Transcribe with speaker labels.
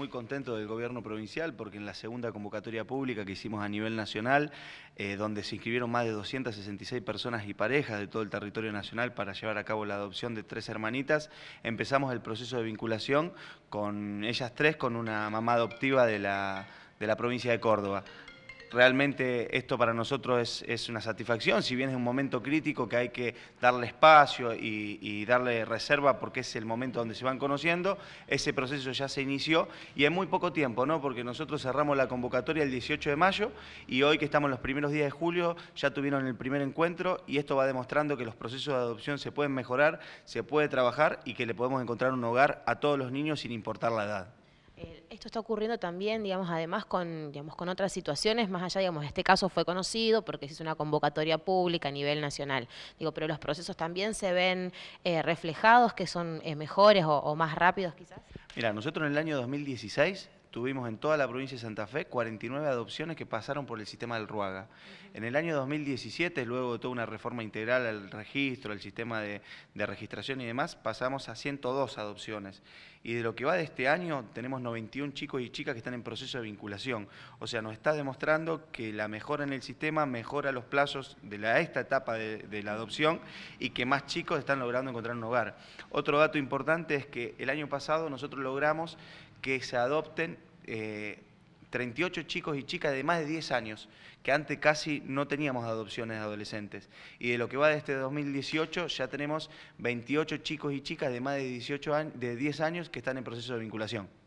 Speaker 1: muy contentos del gobierno provincial porque en la segunda convocatoria pública que hicimos a nivel nacional, eh, donde se inscribieron más de 266 personas y parejas de todo el territorio nacional para llevar a cabo la adopción de tres hermanitas, empezamos el proceso de vinculación con ellas tres, con una mamá adoptiva de la, de la provincia de Córdoba realmente esto para nosotros es, una satisfacción, si bien es un momento crítico que hay que darle espacio y, darle reserva porque es el momento donde se van conociendo, ese proceso ya se inició y en muy poco tiempo, ¿no? porque nosotros cerramos la convocatoria el 18 de mayo y hoy que estamos en los primeros días de julio ya tuvieron el primer encuentro y esto va demostrando que los procesos de adopción se pueden mejorar, se puede trabajar y que le podemos encontrar un hogar a todos los niños sin importar la edad.
Speaker 2: Eh, esto está ocurriendo también, digamos, además con, digamos, con otras situaciones, más allá, digamos, este caso fue conocido porque se hizo una convocatoria pública a nivel nacional, digo, pero los procesos también se ven eh, reflejados, que son eh, mejores o, más rápidos quizás.
Speaker 1: Mira, nosotros en el año 2016 tuvimos en toda la provincia de Santa Fe 49 adopciones que pasaron por el sistema del Ruaga. En el año 2017, luego de toda una reforma integral al registro, al sistema de, registración y demás, pasamos a 102 adopciones. Y de lo que va de este año, tenemos 91 chicos y chicas que están en proceso de vinculación. O sea, nos está demostrando que la mejora en el sistema mejora los plazos de la, esta etapa de, la adopción y que más chicos están logrando encontrar un hogar. Otro dato importante es que el año pasado nosotros logramos que se adopten 38 eh, chicos y chicas de más de 10 años, que antes casi no teníamos adopciones de adolescentes. Y de lo que va de este 2018 ya tenemos 28 chicos y chicas de más de, 18 años, de 10 años que están en proceso de vinculación.